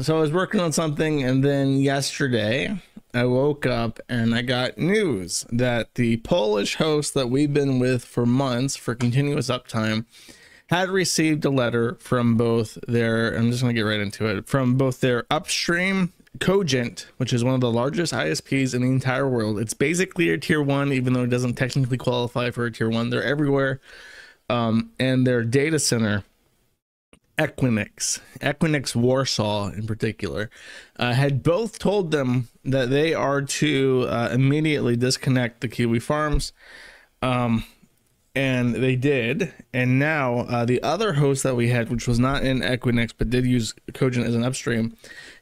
so I was working on something, and then yesterday I woke up and I got news that the Polish host that we've been with for months for continuous uptime had received a letter from both their. I'm just gonna get right into it. From both their upstream Cogent, which is one of the largest ISPs in the entire world. It's basically a tier one, even though it doesn't technically qualify for a tier one. They're everywhere. Um, and their data center Equinix, Equinix Warsaw in particular, uh, had both told them that they are to uh, immediately disconnect the Kiwi farms. Um, and they did. And now uh, the other host that we had, which was not in Equinix but did use Cogent as an upstream,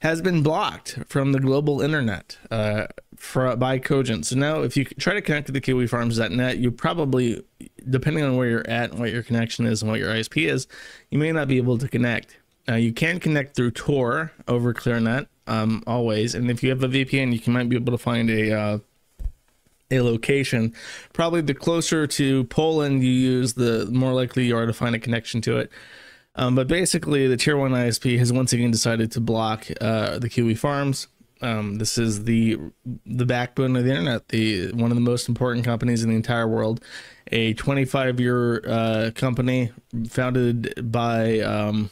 has been blocked from the global internet uh, for, by Cogent. So now, if you try to connect to the KiwiFarms.net, you probably, depending on where you're at and what your connection is and what your ISP is, you may not be able to connect. Uh, you can connect through Tor over ClearNet um, always, and if you have a VPN, you can, might be able to find a uh, a location. Probably the closer to Poland you use, the more likely you are to find a connection to it. Um, but basically, the Tier 1 ISP has once again decided to block uh, the Kiwi farms. Um, this is the the backbone of the internet, the one of the most important companies in the entire world, a 25 year uh, company founded by um,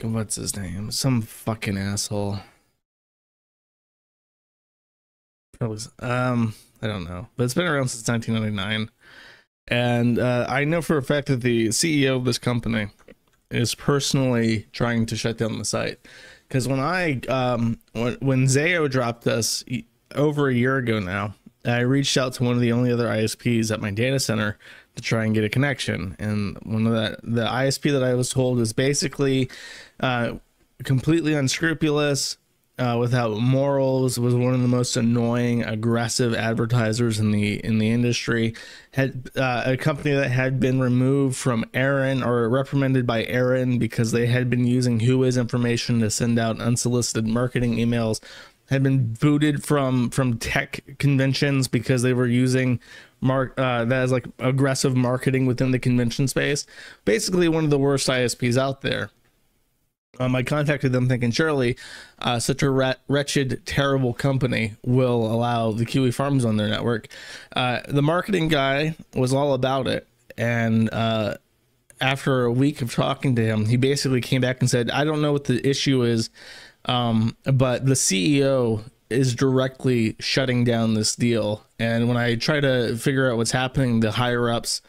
what's his name? Some fucking asshole. Um, I don't know, but it's been around since 1999, and uh, I know for a fact that the CEO of this company is personally trying to shut down the site. Because when I um when when Zayo dropped us over a year ago now, I reached out to one of the only other ISPs at my data center to try and get a connection, and one of the the ISP that I was told is basically uh, completely unscrupulous uh, without morals was one of the most annoying aggressive advertisers in the in the industry. Had uh, a company that had been removed from ARIN or reprimanded by ARIN because they had been using Whois information to send out unsolicited marketing emails had been booted from from tech conventions because they were using mark uh, that as like aggressive marketing within the convention space. Basically one of the worst isps out there um, I contacted them thinking surely uh, such a wretched, terrible company will allow the Kiwi Farms on their network. Uh, the marketing guy was all about it. And uh, after a week of talking to him, he basically came back and said, I don't know what the issue is, um, but the CEO is directly shutting down this deal. And when I try to figure out what's happening, the higher ups,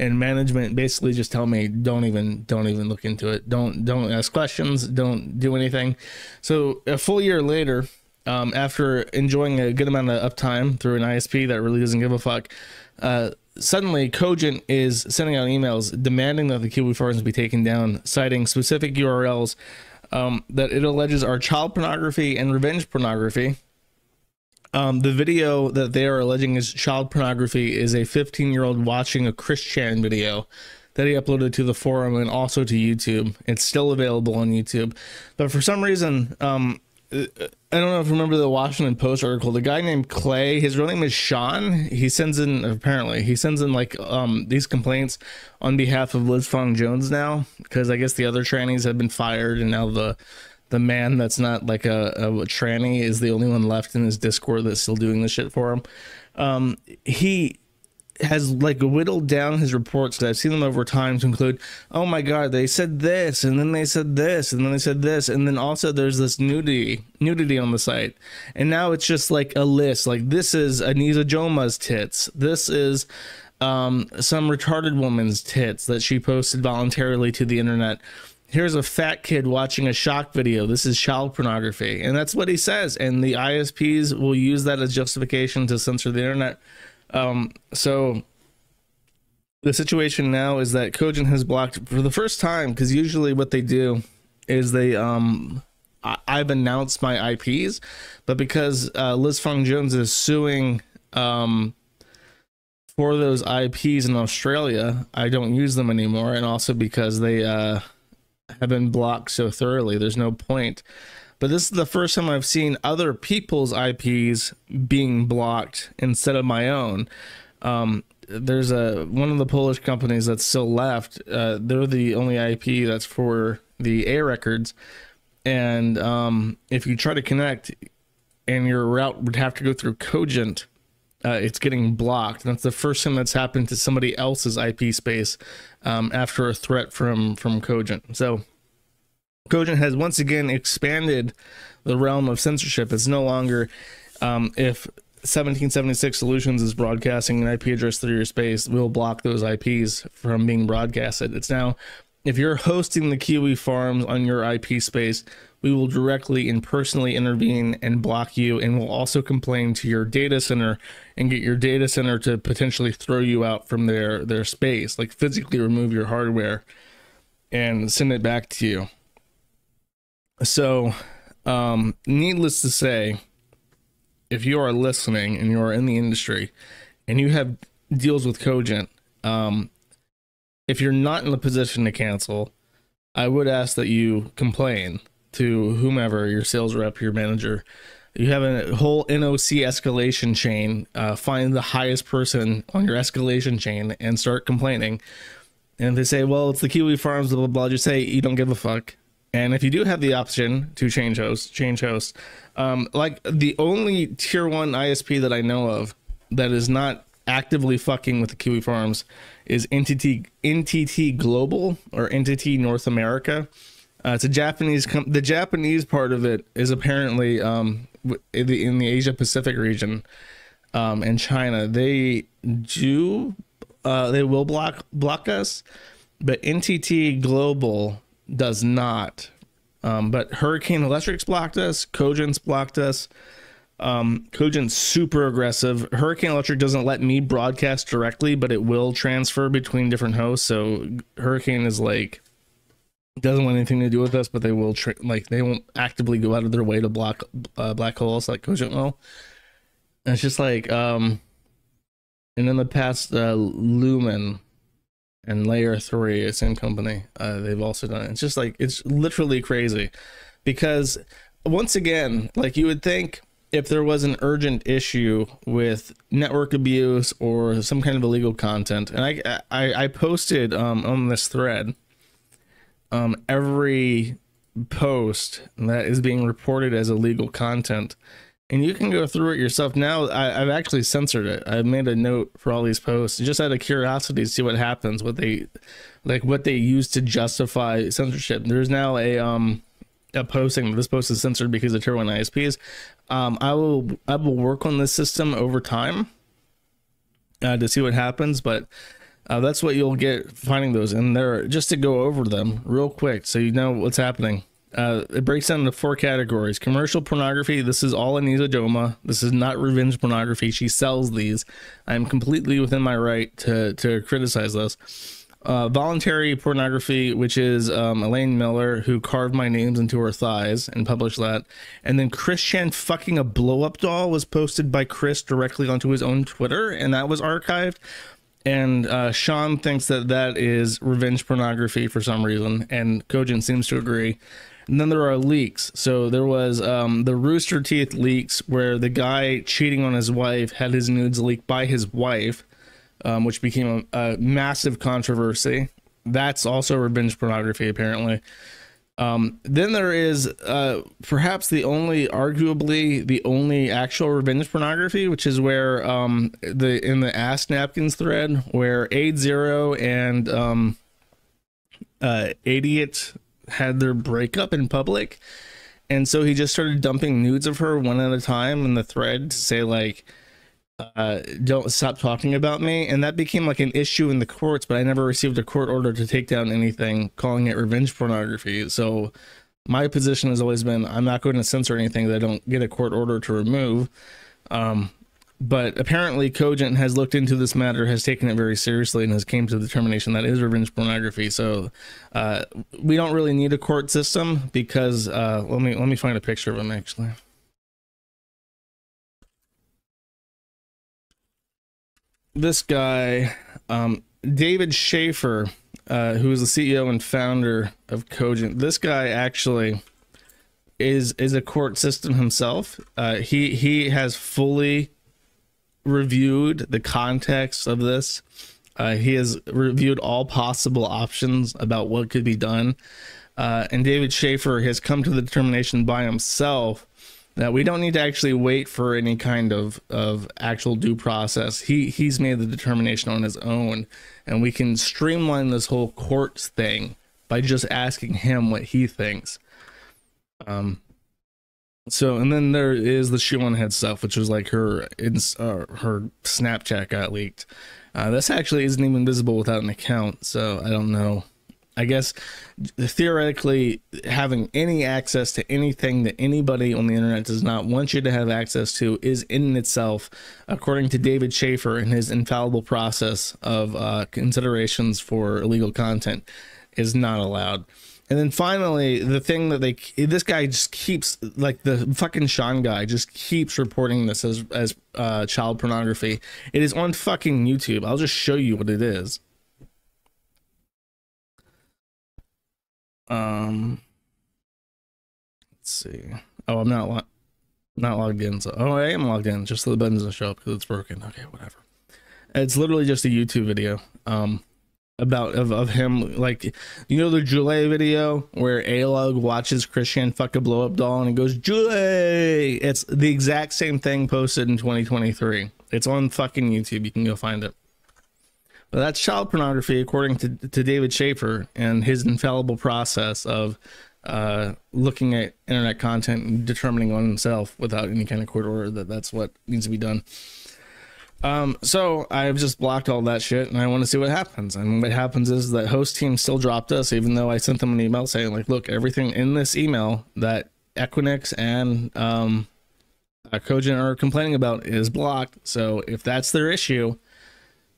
and management basically just tell me don't even don't even look into it. Don't don't ask questions. Don't do anything. So a full year later um, after enjoying a good amount of uptime through an isp that really doesn't give a fuck uh, suddenly cogent is sending out emails demanding that the kiwi farms be taken down citing specific urls um, that it alleges are child pornography and revenge pornography um, the video that they are alleging is child pornography is a 15 year old watching a Chris Chan video that he uploaded to the forum and also to YouTube. It's still available on YouTube, but for some reason, um, I don't know if you remember the Washington Post article. The guy named Clay, his real name is Sean. He sends in apparently he sends in like um these complaints on behalf of Liz Fong Jones now because I guess the other trannies have been fired and now the the man that's not like a, a tranny is the only one left in his Discord that's still doing this shit for him. Um, he has like whittled down his reports that I've seen them over time to include, oh my god, they said this, and then they said this, and then they said this, and then also there's this nudity nudity on the site, and now it's just like a list. Like this is Anisa Jomha's tits. This is um, some retarded woman's tits that she posted voluntarily to the internet here's a fat kid watching a shock video. This is child pornography. And that's what he says. And the ISPs will use that as justification to censor the internet. Um, so the situation now is that Cogent has blocked for the first time, because usually what they do is they um I- have announced my IPs, but because uh, Liz Fong Jones is suing um for those IPs in Australia, I don't use them anymore, and also because they uh have been blocked so thoroughly. There's no point. But this is the first time I've seen other people's IPs being blocked instead of my own. Um, there's a one of the Polish companies that's still left. Uh, they're the only IP that's for the A records, and um, if you try to connect, and your route would have to go through Cogent, uh, it's getting blocked. That's the first time that's happened to somebody else's IP space um, after a threat from from Cogent. So Cogent has once again expanded the realm of censorship. It's no longer um, if 1776 Solutions is broadcasting an IP address through your space, we'll block those IPs from being broadcasted. It's now if you're hosting the Kiwi farms on your IP space, we will directly and personally intervene and block you and we'll also complain to your data center and get your data center to potentially throw you out from their their space like physically remove your hardware and send it back to you. So um needless to say if you are listening and you are in the industry and you have deals with cogent um if you're not in the position to cancel i would ask that you complain to whomever your sales rep, your manager. You have a whole NOC escalation chain. Uh, find the highest person on your escalation chain and start complaining. And if they say, "Well, it's the Kiwi Farms," blah blah blah, just say you don't give a fuck. And if you do have the option to change host, change host. Um, like the only tier one ISP that I know of that is not actively fucking with the Kiwi Farms is NTT NTT Global or NTT North America. Uh, it's a Japanese. Com- the Japanese part of it is apparently um, in the, in the Asia Pacific region um, and China. They do. Uh, they will block block us, but NTT Global does not. Um, but Hurricane Electric's blocked us. Cogent's blocked us. Um, Cogent's super aggressive. Hurricane Electric doesn't let me broadcast directly, but it will transfer between different hosts. So Hurricane is like doesn't want anything to do with us, but they will trick like they won't actively go out of their way to block uh, black holes like will. And it's just like um, and in the past, uh, Lumen and Level Three, same company, uh, they've also done it. It's just like it's literally crazy because once again, like you would think if there was an urgent issue with network abuse or some kind of illegal content, and I I, I posted um, on this thread um, every post that is being reported as illegal content. And you can go through it yourself. Now I, have actually censored it. I've made a note for all these posts just out of curiosity to see what happens what they like what they use to justify censorship. There's now a um a posting this post is censored because of tier one isps um i will i will work on this system over time uh, to see what happens but uh, that's what you'll get finding those. And there, just to go over them real quick so you know what's happening. Uh, it breaks down into four categories commercial pornography. This is all Anisa Jomha. This is not revenge pornography. She sells these. I'm completely within my right to, to criticize this. Uh, voluntary pornography, which is um, Elaine Miller, who carved my names into her thighs and published that. And then Chris Chan fucking a blow up doll was posted by Chris directly onto his own Twitter, and that was archived and uh, Sean thinks that that is revenge pornography for some reason, and Cogent seems to agree. And then there are leaks. So there was um, the Rooster Teeth leaks, where the guy cheating on his wife had his nudes leaked by his wife, um, which became a, a massive controversy. That's also revenge pornography, apparently. Um, then there is uh, perhaps the only, arguably the only actual revenge pornography, which is where um, the in the ass napkins thread, where Aid Zero and um, uh, Idiot had their breakup in public, and so he just started dumping nudes of her one at a time in the thread to say like uh, don't stop talking about me. And that became like an issue in the courts, but I never received a court order to take down anything calling it revenge pornography. So my position has always been I'm not going to censor anything that I don't get a court order to remove. Um, but apparently Cogent has looked into this matter, has taken it very seriously, and has came to the determination that is revenge pornography. So uh, we don't really need a court system because uh, let me let me find a picture of him actually. This guy, um, David Schaeffer, uh, who is the CEO and founder of Cogent. This guy actually is is a court system himself. Uh, he he has fully reviewed the context of this. Uh, he has reviewed all possible options about what could be done. Uh, and David Schaeffer has come to the determination by himself that we don't need to actually wait for any kind of, of actual due process. He he's made the determination on his own, and we can streamline this whole courts thing by just asking him what he thinks. Um. So and then there is the shoe on head stuff, which was like her uh, her Snapchat got leaked. Uh, this actually isn't even visible without an account, so I don't know I guess theoretically, having any access to anything that anybody on the internet does not want you to have access to is in itself, according to David Schaeffer in his infallible process of uh, considerations for illegal content, is not allowed. And then finally, the thing that they this guy just keeps like the fucking Sean guy just keeps reporting this as as uh, child pornography. It is on fucking YouTube. I'll just show you what it is. Um, let's see. Oh, I'm not lo- not logged in. So, oh, I am logged in. Just so the button doesn't show up because it's broken. Okay, whatever. It's literally just a YouTube video. Um, about of, of him like you know the Julie video where Alog watches Chris Chan fuck a blow up doll and he goes Julie. It's the exact same thing posted in 2023. It's on fucking YouTube. You can go find it. But that's child pornography, according to, to David Schaeffer and his infallible process of uh, looking at internet content and determining on himself without any kind of court order that that's what needs to be done. Um, so I've just blocked all that shit and I want to see what happens. And what happens is that host team still dropped us, even though I sent them an email saying, like, look, everything in this email that Equinix and um, uh, Cogent are complaining about is blocked. So if that's their issue,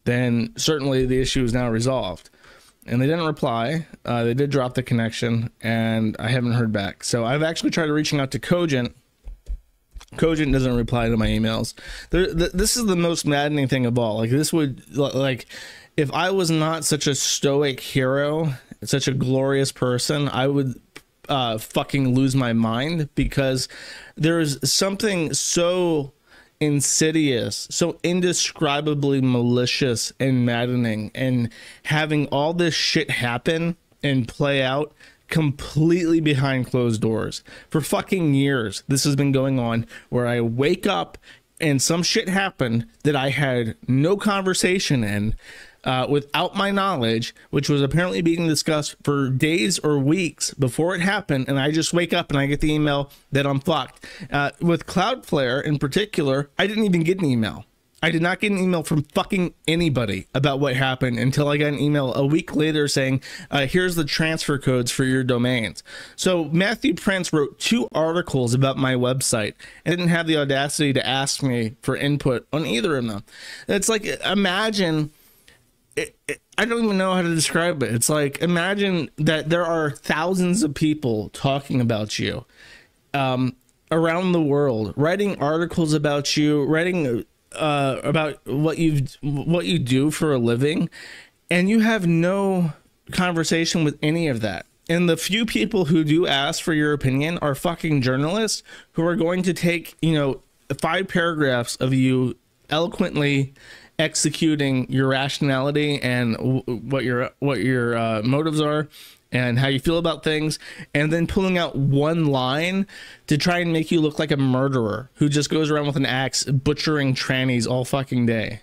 then certainly the issue is now resolved. And they didn't reply. Uh, they did drop the connection, and I haven't heard back. So I've actually tried reaching out to Cogent. Cogent doesn't reply to my emails. Th- this is the most maddening thing of all. Like this would like if I was not such a stoic hero, such a glorious person, I would uh, fucking lose my mind because there is something so insidious, so indescribably malicious and maddening, and having all this shit happen and play out completely behind closed doors for fucking years. This has been going on where I wake up and some shit happened that I had no conversation in uh, without my knowledge, which was apparently being discussed for days or weeks before it happened. And I just wake up and I get the email that I'm fucked. Uh, with Cloudflare in particular, I didn't even get an email. I did not get an email from fucking anybody about what happened until I got an email a week later saying, uh, here's the transfer codes for your domains. So Matthew Prince wrote two articles about my website and didn't have the audacity to ask me for input on either of them. It's like, imagine it, it, I don't even know how to describe it. It's like imagine that there are thousands of people talking about you um, around the world, writing articles about you, writing uh, about what you what you do for a living, and you have no conversation with any of that. And the few people who do ask for your opinion are fucking journalists who are going to take, you know, five paragraphs of you eloquently executing your rationality and what your what your uh, motives are and how you feel about things and then pulling out one line to try and make you look like a murderer who just goes around with an axe butchering trannies all fucking day.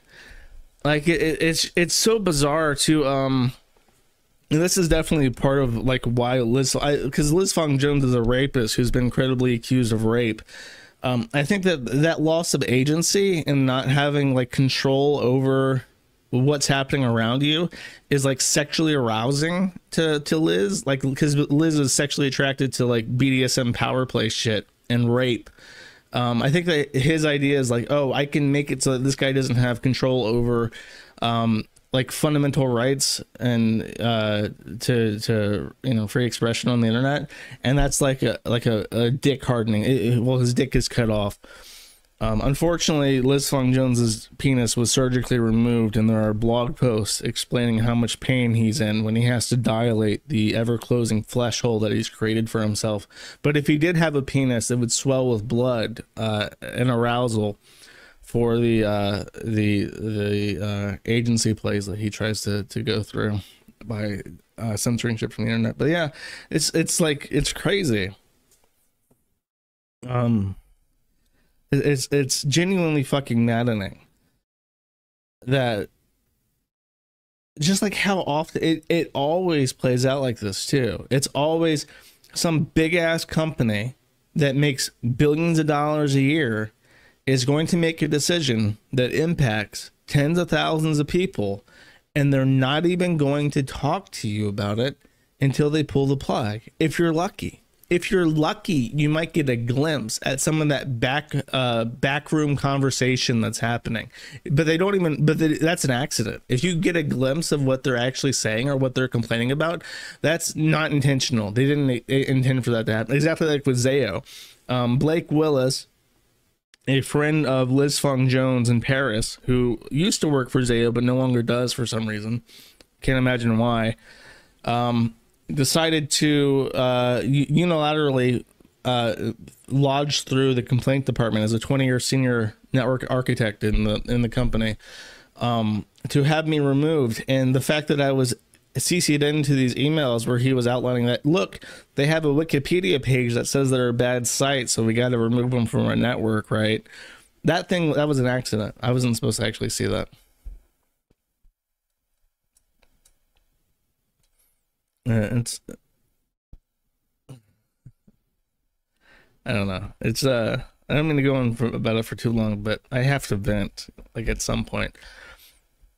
Like it, it's it's so bizarre to um this is definitely part of like why Liz because Liz Fong Jones is a rapist who's been credibly accused of rape. Um, I think that that loss of agency and not having like control over what's happening around you is like sexually arousing to to Liz like because Liz is sexually attracted to like BDSM power play shit and rape um, I think that his idea is like oh I can make it so that this guy doesn't have control over um, like fundamental rights and uh, to to you know free expression on the internet, and that's like a like a, a dick hardening. It, well, his dick is cut off. Um, unfortunately, Liz Fong Jones's penis was surgically removed, and there are blog posts explaining how much pain he's in when he has to dilate the ever closing flesh hole that he's created for himself. But if he did have a penis, it would swell with blood uh, and arousal for the uh, the the uh, agency plays that he tries to to go through. by uh, censoring shit from the internet. But yeah, it's it's like it's crazy. Um, it's it's genuinely fucking maddening that just like how often it, it always plays out like this too. It's always some big ass company that makes billions of dollars a year is going to make a decision that impacts tens of thousands of people and they're not even going to talk to you about it until they pull the plug if you're lucky if you're lucky, you might get a glimpse at some of that back uh, backroom conversation that's happening. But they don't even. But they, that's an accident. If you get a glimpse of what they're actually saying or what they're complaining about, that's not intentional. They didn't intend for that to happen. Exactly like with Zayo, um, Blake Willis. A friend of Liz Fong Jones in Paris, who used to work for Zayo but no longer does for some reason, can't imagine why. Um, decided to uh, unilaterally uh, lodge through the complaint department as a 20 year senior network architect in the in the company um, to have me removed. And the fact that I was CC'd into these emails where he was outlining that look, they have a Wikipedia page that says they're a bad site, so we got to remove them from our network, right? That thing that was an accident. I wasn't supposed to actually see that. It's I don't know. It's uh I don't mean to go on for, about it for too long, but I have to vent like at some point.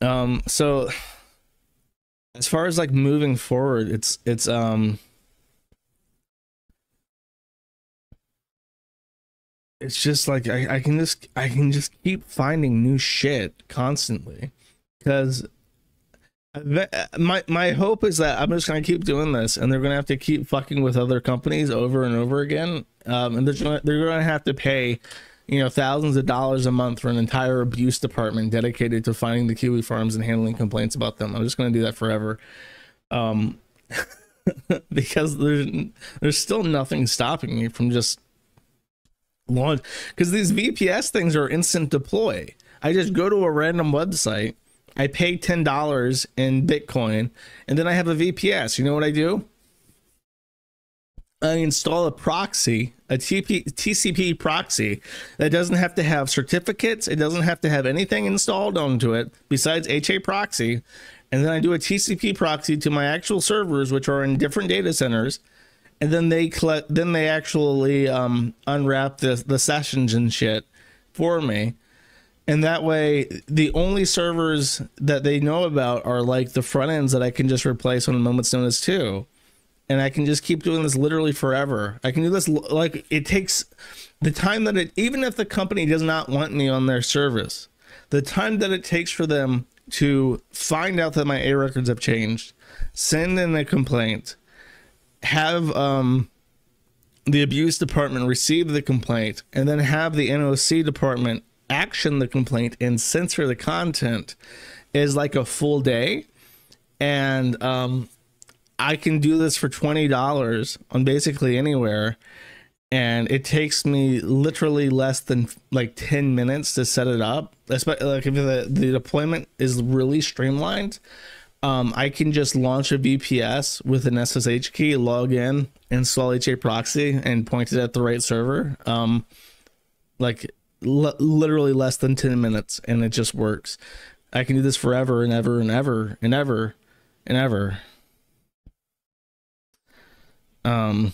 Um so as far as like moving forward, it's it's um it's just like I, I can just I can just keep finding new shit constantly because my my hope is that I'm just gonna keep doing this, and they're gonna have to keep fucking with other companies over and over again, um, and they're gonna, they're gonna have to pay, you know, thousands of dollars a month for an entire abuse department dedicated to finding the kiwi farms and handling complaints about them. I'm just gonna do that forever, um, because there's there's still nothing stopping me from just launch because these VPS things are instant deploy. I just go to a random website I pay ten dollars in Bitcoin, and then I have a VPS. You know what I do? I install a proxy, a TP, TCP proxy that doesn't have to have certificates. It doesn't have to have anything installed onto it besides HA proxy. And then I do a TCP proxy to my actual servers, which are in different data centers. And then they collect, then they actually um, unwrap the the sessions and shit for me and that way the only servers that they know about are like the front ends that I can just replace on a moment's notice too. And I can just keep doing this literally forever. I can do this like it takes the time that it even if the company does not want me on their service, the time that it takes for them to find out that my A records have changed, send in a complaint, have um the abuse department receive the complaint, and then have the NOC department action the complaint and censor the content is like a full day. And um, I can do this for $20 on basically anywhere. And it takes me literally less than like 10 minutes to set it up. Especially like if the, the deployment is really streamlined, um, I can just launch a VPS with an SSH key, log in, install HA proxy, and point it at the right server. Um, like l- literally less than 10 minutes and it just works. I can do this forever and ever and ever and ever and ever. Um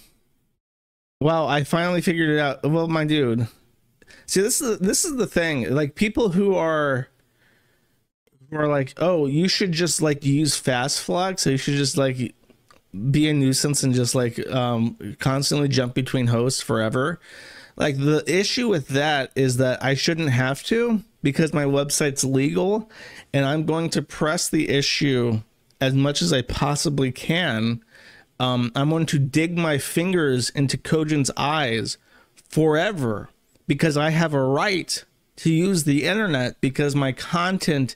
well, I finally figured it out. Well, my dude. See, this is this is the thing. Like people who are who are like, "Oh, you should just like use fast FastFlux. So you should just like be a nuisance and just like um constantly jump between hosts forever." Like the issue with that is that I shouldn't have to because my website's legal and I'm going to press the issue as much as I possibly can. Um, I'm going to dig my fingers into Cogent's eyes forever because I have a right to use the internet because my content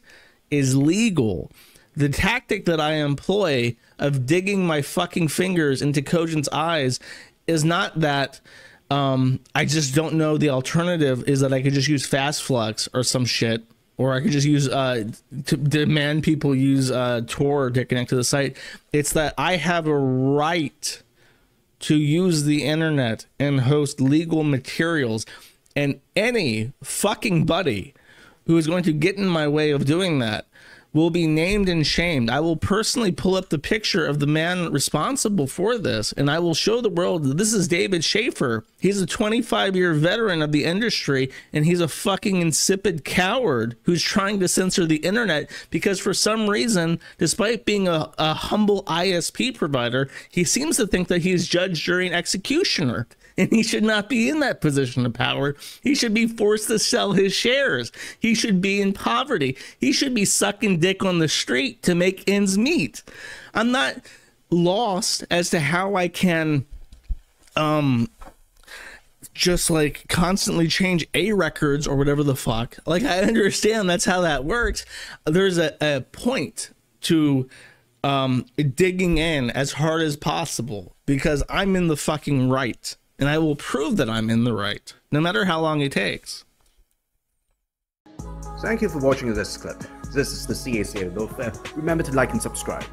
is legal. The tactic that I employ of digging my fucking fingers into Cogent's eyes is not that um, I just don't know. The alternative is that I could just use FastFlux or some shit, or I could just use uh, to demand people use uh, Tor to connect to the site. It's that I have a right to use the internet and host legal materials, and any fucking buddy who is going to get in my way of doing that will be named and shamed. I will personally pull up the picture of the man responsible for this and I will show the world that this is David Schaeffer. He's a 25 year veteran of the industry and he's a fucking insipid coward who's trying to censor the internet because for some reason, despite being a, a humble ISP provider, he seems to think that he's judge, jury, and executioner and he should not be in that position of power. He should be forced to sell his shares. He should be in poverty. He should be sucking dick on the street to make ends meet. I'm not lost as to how I can um just like constantly change a records or whatever the fuck. Like I understand that's how that works. There's a, a point to um digging in as hard as possible because I'm in the fucking right and I will prove that I'm in the right, no matter how long it takes. Thank you for watching this clip. This is the CACA Welfare. Remember to like and subscribe.